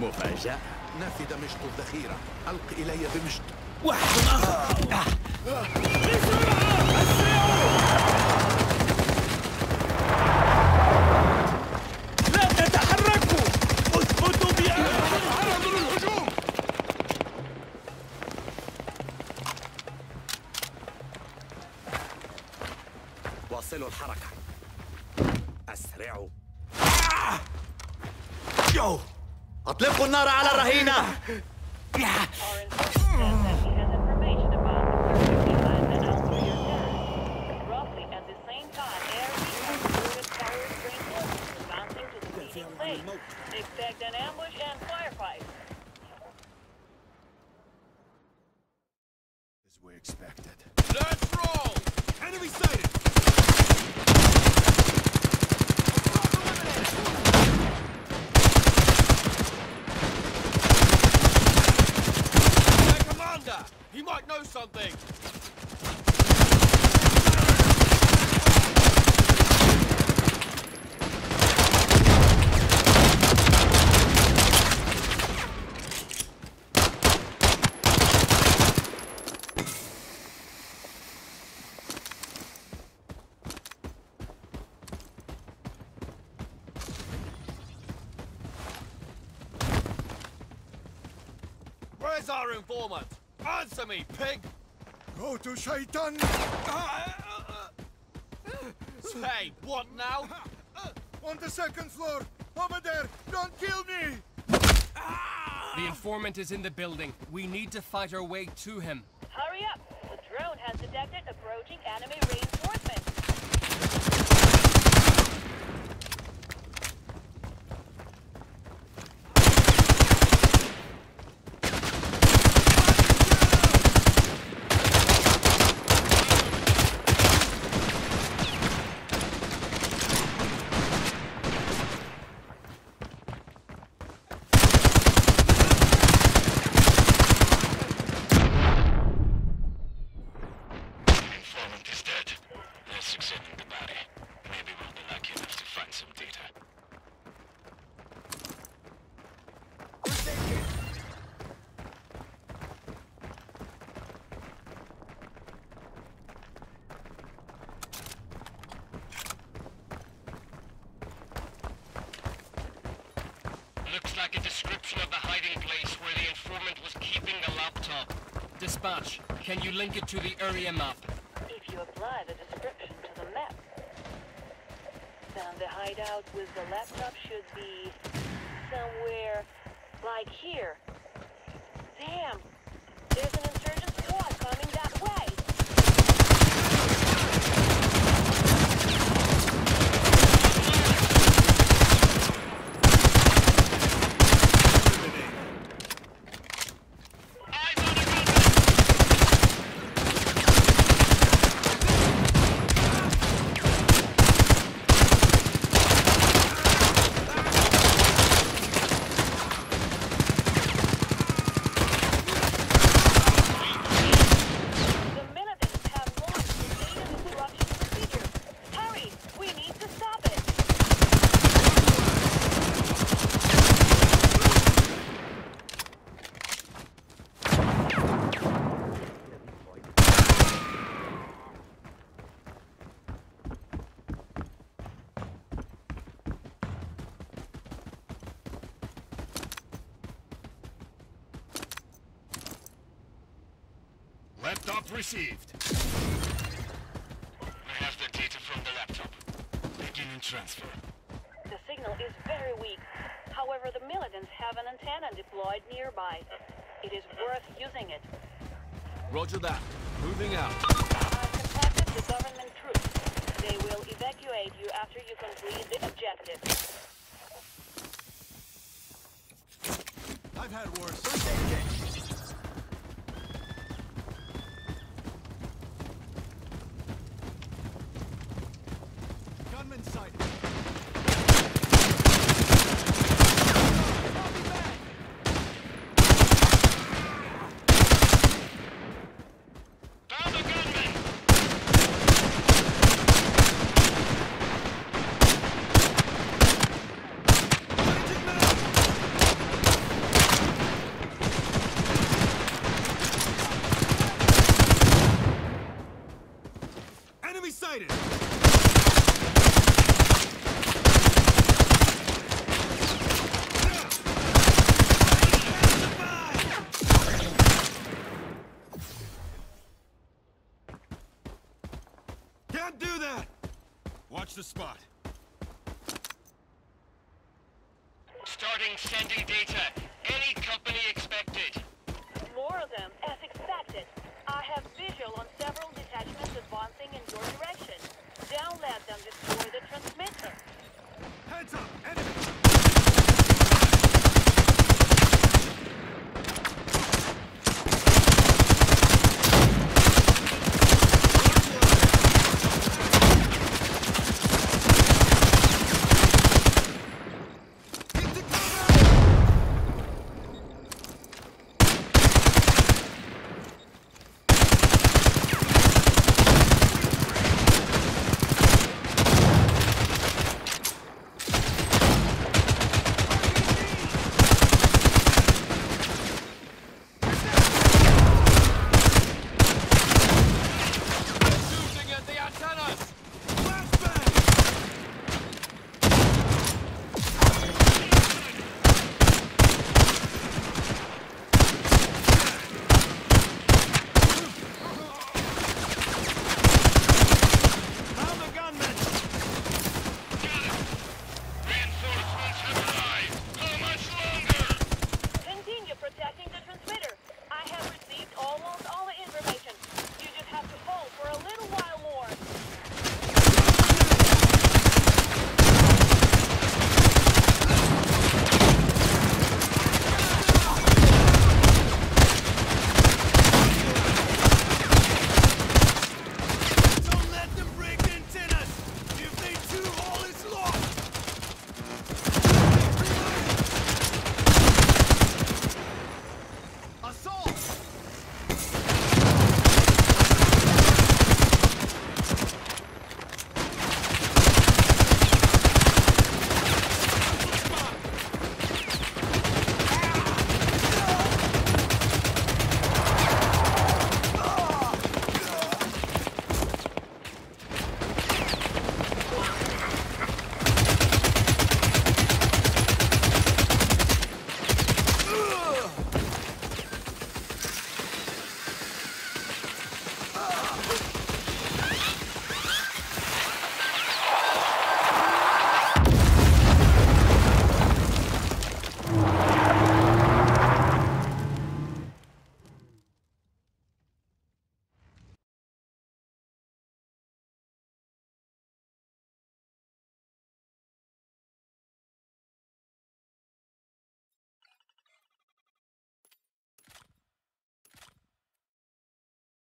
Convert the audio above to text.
مفاجأة. نفد مشط الذخيرة. ألق إلي بمشط. واحد آخر لا تتحركوا! اثبتوا للهجوم واصلوا الحركة. أسرعوا. يو! أطلقوا النار على الرهينة Our informant says that he has information about the person behind the Alfred attack. Roughly at the same time, air recruited power reinforcements advancing to the meeting place. Expect an ambush and firefight. As we expected. Something! Where's our informant? Answer me, pig! Go to Shaitan! Hey, what now? On the second floor! Over there! Don't kill me! The informant is in the building. We need to fight our way to him. Hurry up! The drone has detected approaching enemy reinforcements. Looks like a description of the hiding place where the informant was keeping the laptop. Dispatch, can you link it to the area map? If you apply the description to the map, then the hideout with the laptop should be somewhere like here. Damn! There's an insurgent squad coming that way! Eyes on a gunman! The militants have launched the data destruction procedure. Hurry! We need to stop it! Laptop received. I have the data from the laptop. Beginning transfer. The signal is very weak. However, the militants have an antenna deployed nearby. It is worth using it. Roger that. Moving out. I've contacted the government troops. They will evacuate you after you complete the objective. I've had worse. Gunman spot. Starting sending data.